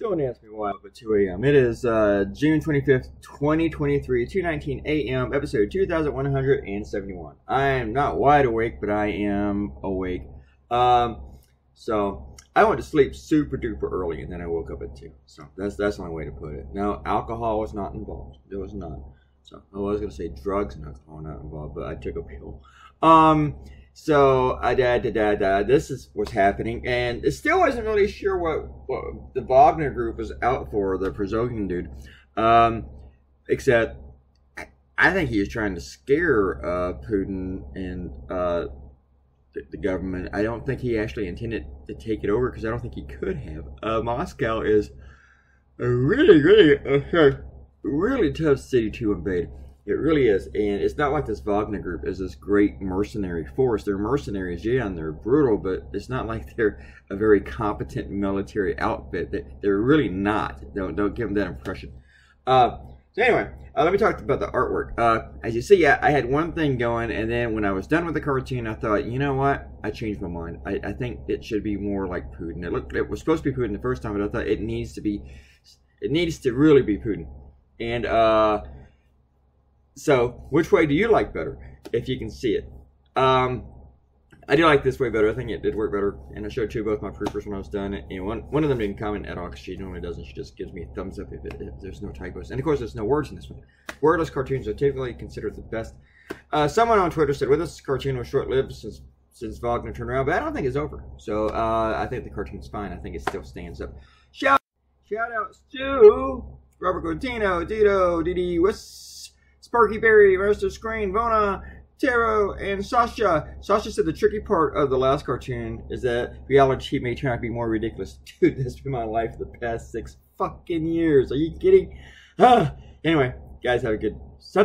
Don't ask me why, but 2 a.m. It is uh, June 25th, 2023, 2.19 a.m., episode 2171. I am not wide awake, but I am awake. Um, so, I went to sleep super duper early, and then I woke up at 2. So, that's, that's the only way to put it. Now, alcohol was not involved. There was none. So, I was going to say drugs and alcohol not involved, but I took a pill. Um, so I did, did, did, did. This is what's happening, and it still wasn't really sure what, what the Wagner group was out for. The Prigozhin dude, um, except I think he was trying to scare uh, Putin and uh, the, the, government. I don't think he actually intended to take it over because I don't think he could have. Uh, Moscow is a really, really, uh, really tough city to invade. It really is, and it's not like this Wagner group is this great mercenary force. They're mercenaries, yeah, and they're brutal, but it's not like they're a very competent military outfit. They're really not. Don't don't give them that impression. Uh, so anyway, uh, let me talk about the artwork. Uh, as you see, I, I, had one thing going, and then when I was done with the cartoon, I thought, you know what? I changed my mind. I, I think it should be more like Putin. It looked, it was supposed to be Putin the first time, but I thought it needs to be, it needs to really be Putin. And uh, so, which way do you like better? If you can see it. Um, I do like this way better. I think it did work better. And I showed two both my proofers when I was done. And one, one of them didn't comment at all because she normally doesn't. She just gives me a thumbs up if, it, if, there's no typos. And of course, there's no words in this one. Wordless cartoons are typically considered the best. Uh, someone on Twitter said, well, this cartoon was short lived since since Wagner turned around, but I don't think it's over. So uh, I think the cartoon's fine. I think it still stands up. Shout, shout outs to Robert Gordino, Dito, Didi, Wiss. Sparky Berry, Master Screen, Vona, Taro, and Sasha. Sasha said the tricky part of the last cartoon is that reality may turn out to be more ridiculous. Dude, this has been my life for the past six fucking years. Are you kidding? Anyway, guys, have a good Sunday.